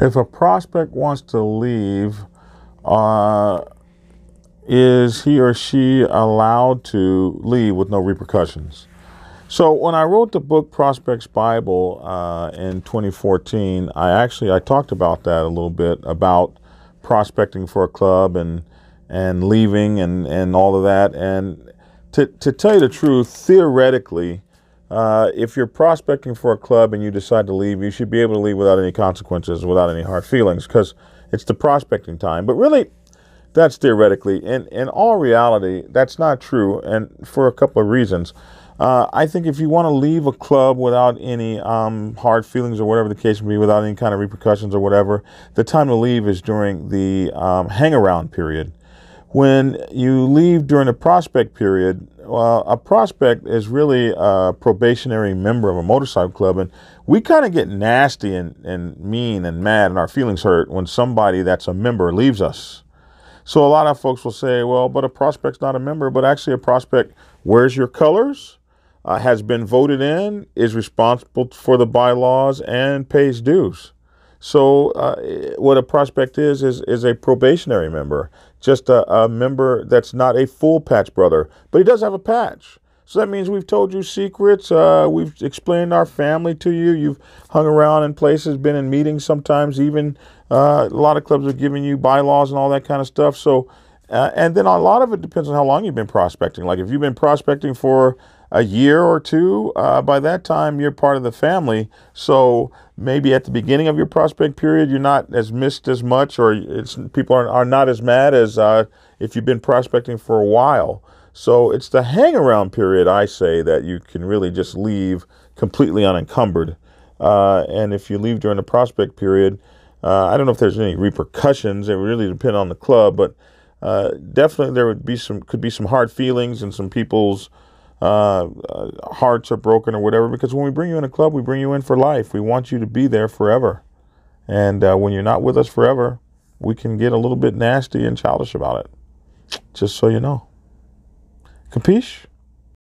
If a prospect wants to leave, uh, is he or she allowed to leave with no repercussions? So when I wrote the book Prospects Bible uh, in 2014, I actually I talked about that a little bit about prospecting for a club and and leaving and, and all of that. And to, to tell you the truth, theoretically, uh, if you're prospecting for a club and you decide to leave, you should be able to leave without any consequences, without any hard feelings, because it's the prospecting time. But really, that's theoretically. In in all reality, that's not true, and for a couple of reasons. Uh, I think if you want to leave a club without any um, hard feelings or whatever the case may be, without any kind of repercussions or whatever, the time to leave is during the um, hang around period. When you leave during the prospect period, well, a prospect is really a probationary member of a motorcycle club, and we kind of get nasty and, and mean and mad and our feelings hurt when somebody that's a member leaves us. So a lot of folks will say, well, but a prospect's not a member, but actually a prospect wears your colors uh, has been voted in, is responsible for the bylaws, and pays dues. So, uh, what a prospect is, is is a probationary member, just a, a, member that's not a full patch brother, but he does have a patch. So that means we've told you secrets, uh, we've explained our family to you, you've hung around in places, been in meetings sometimes, even uh, a lot of clubs are giving you bylaws and all that kind of stuff. So, uh, and then a lot of it depends on how long you've been prospecting. Like if you've been prospecting for a year or two, uh, by that time you're part of the family. So maybe at the beginning of your prospect period, you're not as missed as much, or it's people are, are not as mad as uh, if you've been prospecting for a while. So it's the hang around period, I say, that you can really just leave completely unencumbered. Uh, and if you leave during the prospect period, uh, I don't know if there's any repercussions. It really depend on the club, but uh, definitely there would be some could be some hard feelings and some people's uh, uh, hearts are broken or whatever. Because when we bring you in a club, we bring you in for life. We want you to be there forever. And uh, when you're not with us forever, we can get a little bit nasty and childish about it. Just so you know. Capiche?